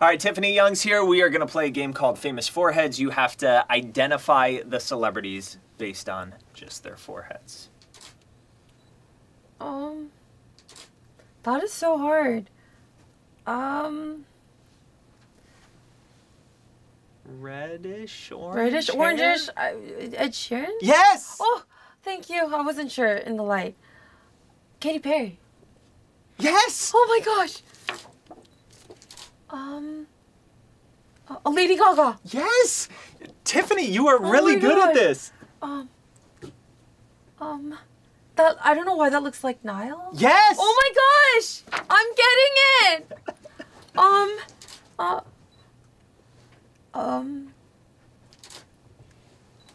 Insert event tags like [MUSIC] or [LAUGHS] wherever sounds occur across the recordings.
All right, Tiffany Young's here. We are going to play a game called Famous Foreheads. You have to identify the celebrities based on just their foreheads. Um, that is so hard. Um, Reddish, orange. reddish, orangish. Uh, Ed Sheeran. Yes. Oh, thank you. I wasn't sure in the light. Katy Perry. Yes. Oh my gosh. Um. uh, Lady Gaga. Yes. Tiffany, you are Oh really good at this. Um. Um. That I don't know why that looks like Niall. Yes. Oh my gosh! I'm getting it. [LAUGHS] Um. Uh. Um.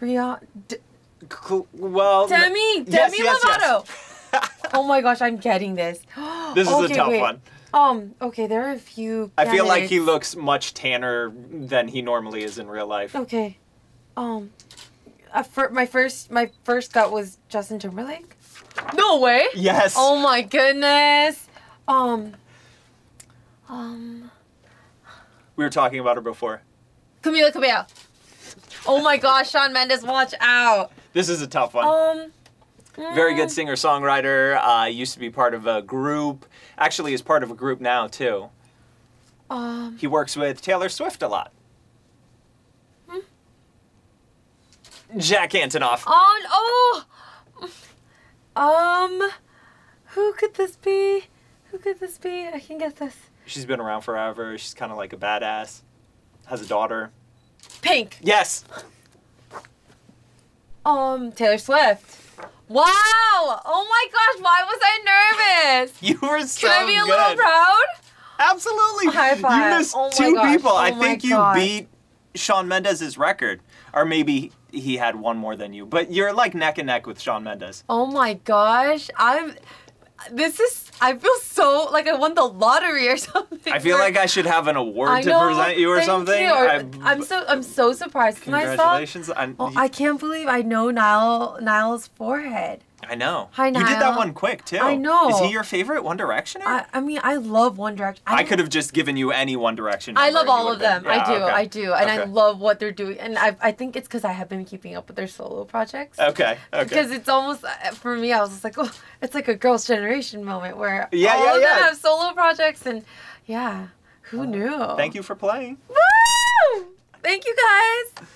Rihanna. D- well, Demi. Demi yes, yes, yes. Lovato. [LAUGHS] Oh my gosh, I'm getting this. [GASPS] This is Okay, a tough wait. one. Um. Okay, there are a few. I feel like he looks much tanner than he normally is in real life. Okay. Um. Uh, fir- my first, my first gut was Justin Timberlake. No way. Yes. Oh my goodness. Um. Um. We were talking about her before. Camila Cabello. Oh my gosh, Shawn Mendes, watch out. This is a tough one. Um. Very good singer songwriter. Uh, used to be part of a group. Actually, is part of a group now too. Um. He works with Taylor Swift a lot. Hmm? Jack Antonoff. Oh. Oh. Um. Who could this be? Who could this be? I can get this. She's been around forever. She's kind of like a badass. Has a daughter. Pink. Yes. Um. Taylor Swift. Wow. Oh my gosh. Why was I nervous? [LAUGHS] You were so Can I be a good. little proud? Absolutely. High five. You missed Oh two gosh. people. I Oh my think you God. beat Shawn Mendes's record, or maybe he had one more than you. But you're like neck and neck with Shawn Mendes. Oh my gosh. I'm. This is. I feel so like I won the lottery or [LAUGHS] something. I feel like I should have an award to know, present you or something. you. Or- I- I'm so I'm so surprised. Congratulations. I, Oh, I can't believe I know Niall Niall's forehead. I know. Hi, You did that one quick too. I know. Is he your favorite One Directioner? I, I mean I love One Direction. I could have just given you any One Direction. I love all of them. I do. okay. I do, and I love what they're doing. And I I think it's because I have been keeping up with their solo projects. Okay. Okay. Because it's almost uh, for me, I was just like, [LAUGHS] oh, it's like a girls' generation moment where Yeah, all yeah, of them have solo projects, and yeah, who knew? Thank you for playing. Woo! Thank you guys.